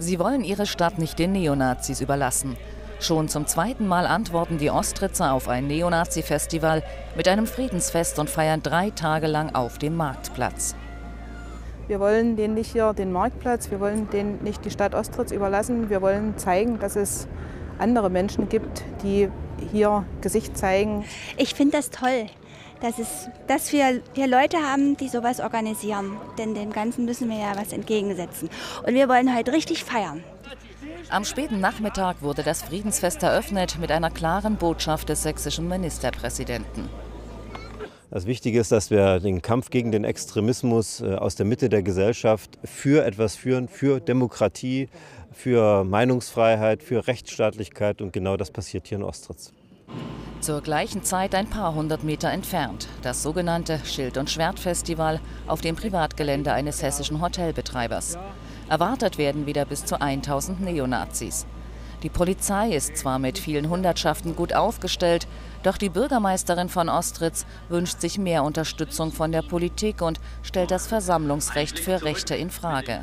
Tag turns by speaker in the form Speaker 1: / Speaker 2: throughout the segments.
Speaker 1: Sie wollen ihre Stadt nicht den Neonazis überlassen. Schon zum zweiten Mal antworten die Ostritzer auf ein Neonazi-Festival mit einem Friedensfest und feiern drei Tage lang auf dem Marktplatz.
Speaker 2: Wir wollen denen nicht hier den Marktplatz, wir wollen denen nicht die Stadt Ostritz überlassen. Wir wollen zeigen, dass es andere Menschen gibt, die hier Gesicht zeigen.
Speaker 3: Ich finde das toll, dass, es, dass wir hier Leute haben, die sowas organisieren. Denn dem Ganzen müssen wir ja was entgegensetzen. Und wir wollen heute richtig feiern.
Speaker 1: Am späten Nachmittag wurde das Friedensfest eröffnet mit einer klaren Botschaft des sächsischen Ministerpräsidenten.
Speaker 4: Das Wichtige ist, dass wir den Kampf gegen den Extremismus äh, aus der Mitte der Gesellschaft für etwas führen, für Demokratie, für Meinungsfreiheit, für Rechtsstaatlichkeit und genau das passiert hier in Ostritz.
Speaker 1: Zur gleichen Zeit ein paar hundert Meter entfernt, das sogenannte Schild- und Schwertfestival auf dem Privatgelände eines hessischen Hotelbetreibers. Erwartet werden wieder bis zu 1000 Neonazis. Die Polizei ist zwar mit vielen Hundertschaften gut aufgestellt, doch die Bürgermeisterin von Ostritz wünscht sich mehr Unterstützung von der Politik und stellt das Versammlungsrecht für Rechte in Frage.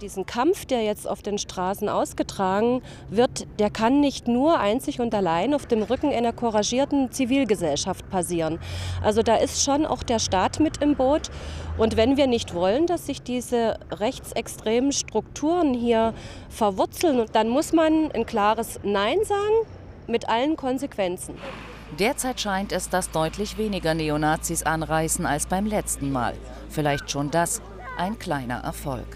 Speaker 5: Diesen Kampf, der jetzt auf den Straßen ausgetragen wird, der kann nicht nur einzig und allein auf dem Rücken einer couragierten Zivilgesellschaft passieren. Also da ist schon auch der Staat mit im Boot. Und wenn wir nicht wollen, dass sich diese rechtsextremen Strukturen hier verwurzeln, dann muss man ein klares Nein sagen mit allen Konsequenzen.
Speaker 1: Derzeit scheint es, dass deutlich weniger Neonazis anreißen als beim letzten Mal. Vielleicht schon das ein kleiner Erfolg.